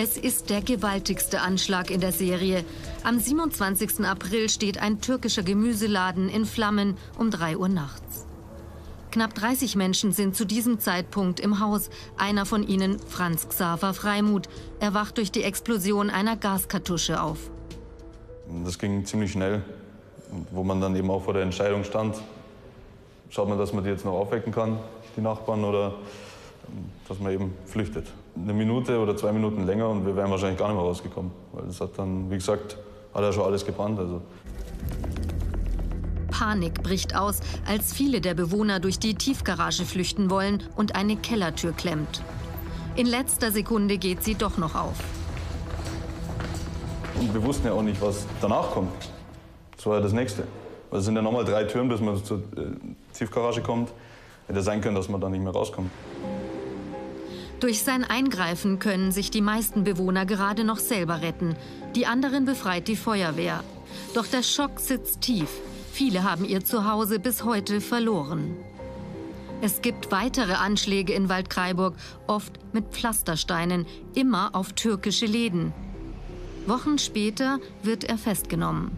Es ist der gewaltigste Anschlag in der Serie. Am 27. April steht ein türkischer Gemüseladen in Flammen um 3 Uhr nachts. Knapp 30 Menschen sind zu diesem Zeitpunkt im Haus. Einer von ihnen, Franz Xaver Freimuth, erwacht durch die Explosion einer Gaskartusche auf. Das ging ziemlich schnell, wo man dann eben auch vor der Entscheidung stand. Schaut man, dass man die jetzt noch aufwecken kann, die Nachbarn, oder dass man eben flüchtet. Eine Minute oder zwei Minuten länger und wir wären wahrscheinlich gar nicht mehr rausgekommen. Weil es hat dann, wie gesagt, hat ja schon alles gebrannt. Also. Panik bricht aus, als viele der Bewohner durch die Tiefgarage flüchten wollen und eine Kellertür klemmt. In letzter Sekunde geht sie doch noch auf. Und wir wussten ja auch nicht, was danach kommt. Das war ja das Nächste. es sind ja nochmal drei Türen, bis man zur äh, Tiefgarage kommt. Hätte sein können, dass man da nicht mehr rauskommt. Durch sein Eingreifen können sich die meisten Bewohner gerade noch selber retten. Die anderen befreit die Feuerwehr. Doch der Schock sitzt tief. Viele haben ihr Zuhause bis heute verloren. Es gibt weitere Anschläge in Waldkraiburg, oft mit Pflastersteinen, immer auf türkische Läden. Wochen später wird er festgenommen.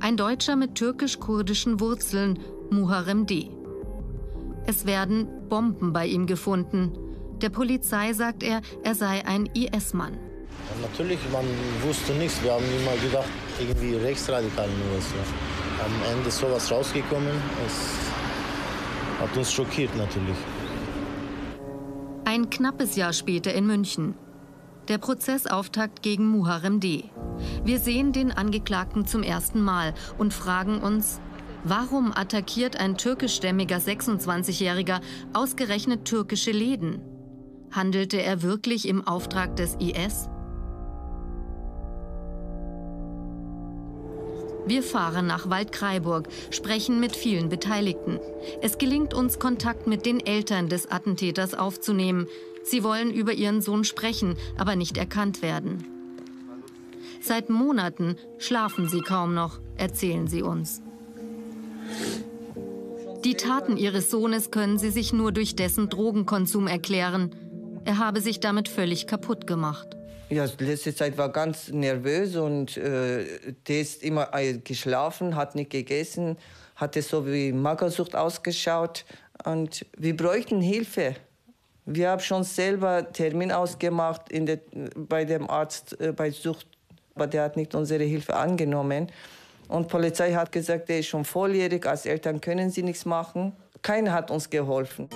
Ein Deutscher mit türkisch-kurdischen Wurzeln, Muharrem D. Es werden Bomben bei ihm gefunden. Der Polizei sagt er, er sei ein IS-Mann. Natürlich, man wusste nichts. Wir haben immer gedacht, irgendwie rechtsradikal oder so. Am Ende ist sowas rausgekommen. Es hat uns schockiert natürlich. Ein knappes Jahr später in München. Der Prozessauftakt gegen Muharrem D. Wir sehen den Angeklagten zum ersten Mal und fragen uns, warum attackiert ein türkischstämmiger 26-Jähriger ausgerechnet türkische Läden? Handelte er wirklich im Auftrag des IS? Wir fahren nach Waldkraiburg, sprechen mit vielen Beteiligten. Es gelingt uns, Kontakt mit den Eltern des Attentäters aufzunehmen. Sie wollen über ihren Sohn sprechen, aber nicht erkannt werden. Seit Monaten schlafen sie kaum noch, erzählen sie uns. Die Taten ihres Sohnes können sie sich nur durch dessen Drogenkonsum erklären. Er habe sich damit völlig kaputt gemacht. Ja, letzte Zeit war ganz nervös und äh, der ist immer äh, geschlafen, hat nicht gegessen, hatte so wie Magersucht ausgeschaut und wir bräuchten Hilfe. Wir haben schon selber Termin ausgemacht in der, bei dem Arzt äh, bei Sucht, aber der hat nicht unsere Hilfe angenommen. Und die Polizei hat gesagt, der ist schon volljährig, als Eltern können sie nichts machen. Keiner hat uns geholfen.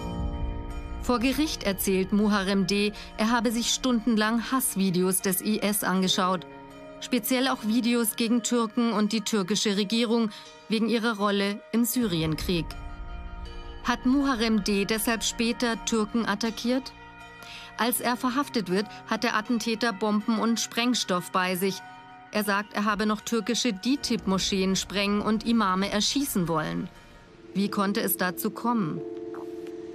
Vor Gericht erzählt Muharrem D., er habe sich stundenlang Hassvideos des IS angeschaut. Speziell auch Videos gegen Türken und die türkische Regierung wegen ihrer Rolle im Syrienkrieg. Hat Muharrem D. deshalb später Türken attackiert? Als er verhaftet wird, hat der Attentäter Bomben und Sprengstoff bei sich. Er sagt, er habe noch türkische DITIB-Moscheen sprengen und Imame erschießen wollen. Wie konnte es dazu kommen?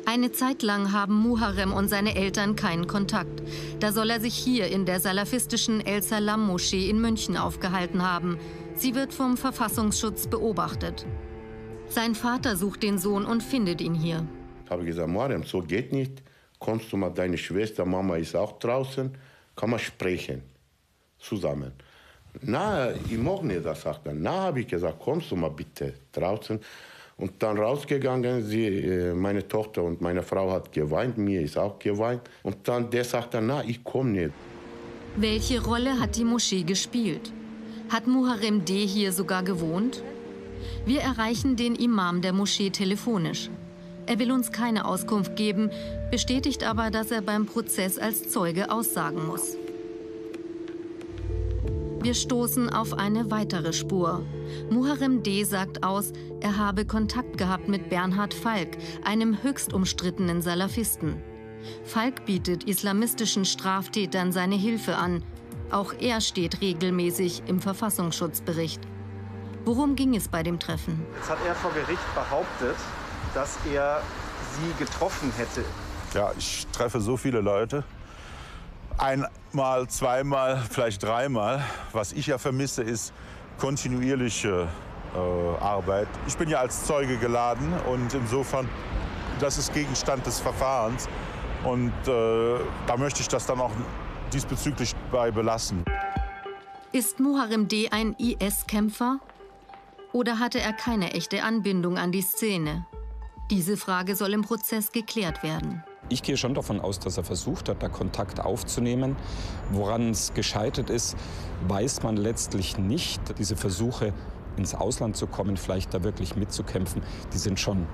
Eine Zeit lang haben Muharrem und seine Eltern keinen Kontakt. Da soll er sich hier in der salafistischen El Salam Moschee in München aufgehalten haben. Sie wird vom Verfassungsschutz beobachtet. Sein Vater sucht den Sohn und findet ihn hier. Ich habe gesagt, Muharrem, so geht nicht. Kommst du mal, deine Schwester, Mama ist auch draußen, kann man sprechen zusammen. Na, ich mag nicht das, sagt er. Na, habe ich gesagt, kommst du mal bitte draußen. Und dann rausgegangen, sie, äh, meine Tochter und meine Frau hat geweint, mir ist auch geweint. Und dann der sagt dann, na, ich komme nicht. Welche Rolle hat die Moschee gespielt? Hat Muharrem D. hier sogar gewohnt? Wir erreichen den Imam der Moschee telefonisch. Er will uns keine Auskunft geben, bestätigt aber, dass er beim Prozess als Zeuge aussagen muss. Wir stoßen auf eine weitere Spur. Muharrem D. sagt aus, er habe Kontakt gehabt mit Bernhard Falk, einem höchst umstrittenen Salafisten. Falk bietet islamistischen Straftätern seine Hilfe an. Auch er steht regelmäßig im Verfassungsschutzbericht. Worum ging es bei dem Treffen? Jetzt hat er vor Gericht behauptet, dass er sie getroffen hätte. Ja, ich treffe so viele Leute einmal, zweimal, vielleicht dreimal. Was ich ja vermisse, ist kontinuierliche äh, Arbeit. Ich bin ja als Zeuge geladen und insofern, das ist Gegenstand des Verfahrens. Und äh, da möchte ich das dann auch diesbezüglich bei belassen. Ist Muharrem D. ein IS-Kämpfer? Oder hatte er keine echte Anbindung an die Szene? Diese Frage soll im Prozess geklärt werden. Ich gehe schon davon aus, dass er versucht hat, da Kontakt aufzunehmen. Woran es gescheitert ist, weiß man letztlich nicht. Diese Versuche, ins Ausland zu kommen, vielleicht da wirklich mitzukämpfen, die sind schon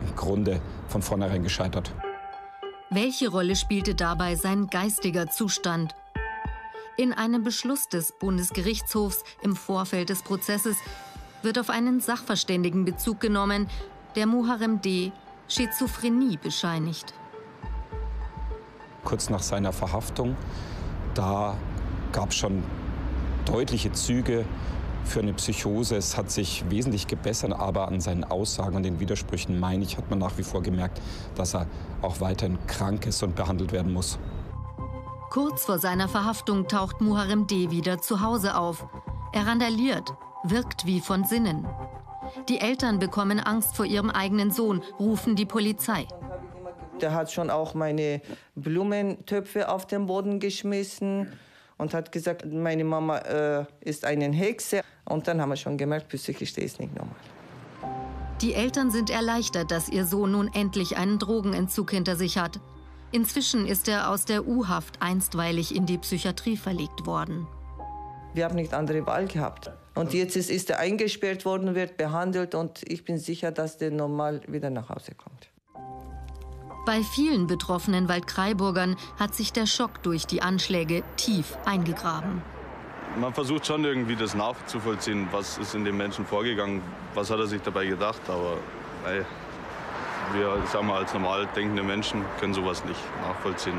im Grunde von vornherein gescheitert. Welche Rolle spielte dabei sein geistiger Zustand? In einem Beschluss des Bundesgerichtshofs im Vorfeld des Prozesses wird auf einen Sachverständigen Bezug genommen, der Muharrem D. Schizophrenie bescheinigt. Kurz nach seiner Verhaftung, da gab es schon deutliche Züge für eine Psychose. Es hat sich wesentlich gebessert, aber an seinen Aussagen und den Widersprüchen, meine ich, hat man nach wie vor gemerkt, dass er auch weiterhin krank ist und behandelt werden muss. Kurz vor seiner Verhaftung taucht Muharrem D. wieder zu Hause auf. Er randaliert, wirkt wie von Sinnen. Die Eltern bekommen Angst vor ihrem eigenen Sohn, rufen die Polizei. Der hat schon auch meine Blumentöpfe auf den Boden geschmissen und hat gesagt, meine Mama äh, ist eine Hexe. Und dann haben wir schon gemerkt, psychisch ist nicht normal. Die Eltern sind erleichtert, dass ihr Sohn nun endlich einen Drogenentzug hinter sich hat. Inzwischen ist er aus der U-Haft einstweilig in die Psychiatrie verlegt worden. Wir haben nicht andere Wahl gehabt. Und jetzt ist, ist er eingesperrt worden, wird behandelt und ich bin sicher, dass der normal wieder nach Hause kommt. Bei vielen betroffenen Waldkraiburgern hat sich der Schock durch die Anschläge tief eingegraben. Man versucht schon irgendwie das nachzuvollziehen, was ist in dem Menschen vorgegangen, was hat er sich dabei gedacht, aber ey, wir sagen wir, als normal denkende Menschen können sowas nicht nachvollziehen.